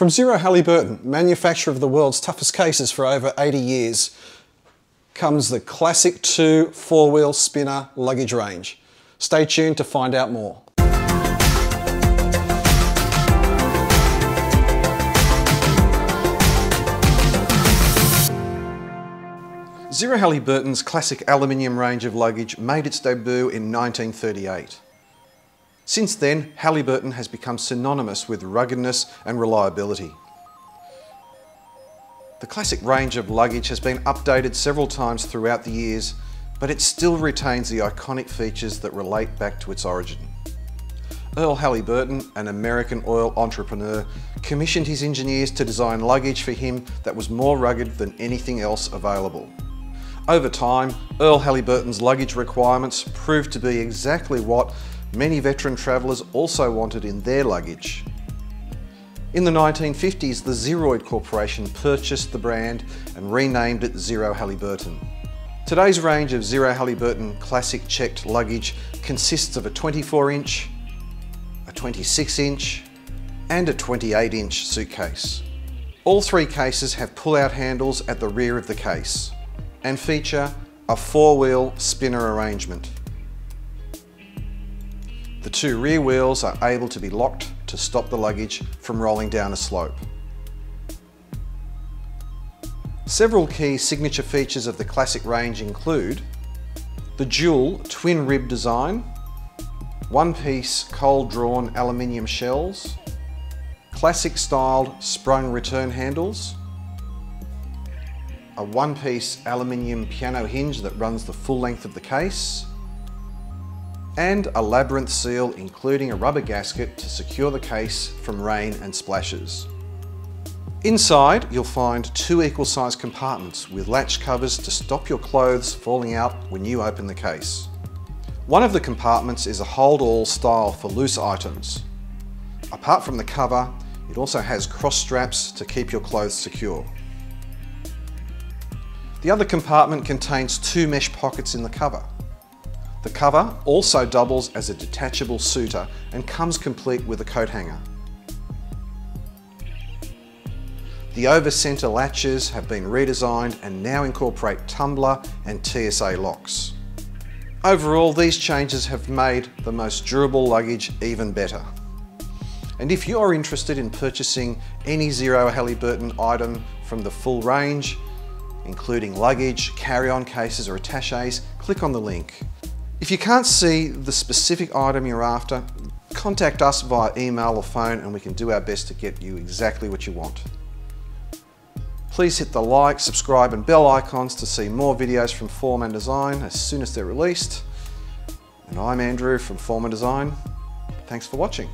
From Zero Halliburton, manufacturer of the world's toughest cases for over 80 years, comes the Classic 2 four-wheel spinner luggage range. Stay tuned to find out more. Zero Halliburton's classic aluminium range of luggage made its debut in 1938. Since then, Halliburton has become synonymous with ruggedness and reliability. The classic range of luggage has been updated several times throughout the years, but it still retains the iconic features that relate back to its origin. Earl Halliburton, an American oil entrepreneur, commissioned his engineers to design luggage for him that was more rugged than anything else available. Over time, Earl Halliburton's luggage requirements proved to be exactly what many veteran travellers also wanted in their luggage. In the 1950s, the Zeroid Corporation purchased the brand and renamed it Zero Halliburton. Today's range of Zero Halliburton classic checked luggage consists of a 24 inch, a 26 inch and a 28 inch suitcase. All three cases have pull-out handles at the rear of the case and feature a four-wheel spinner arrangement. The two rear wheels are able to be locked to stop the luggage from rolling down a slope. Several key signature features of the classic range include the dual twin rib design, one-piece cold-drawn aluminium shells, classic styled sprung return handles, a one-piece aluminium piano hinge that runs the full length of the case, and a labyrinth seal including a rubber gasket to secure the case from rain and splashes. Inside, you'll find two equal sized compartments with latch covers to stop your clothes falling out when you open the case. One of the compartments is a hold-all style for loose items. Apart from the cover, it also has cross straps to keep your clothes secure. The other compartment contains two mesh pockets in the cover. The cover also doubles as a detachable suiter and comes complete with a coat hanger. The over-centre latches have been redesigned and now incorporate tumbler and TSA locks. Overall, these changes have made the most durable luggage even better. And if you're interested in purchasing any Zero Halliburton item from the full range, including luggage, carry-on cases or attaches, click on the link. If you can't see the specific item you're after, contact us via email or phone and we can do our best to get you exactly what you want. Please hit the like, subscribe and bell icons to see more videos from Form and Design as soon as they're released. And I'm Andrew from Form and Design. Thanks for watching.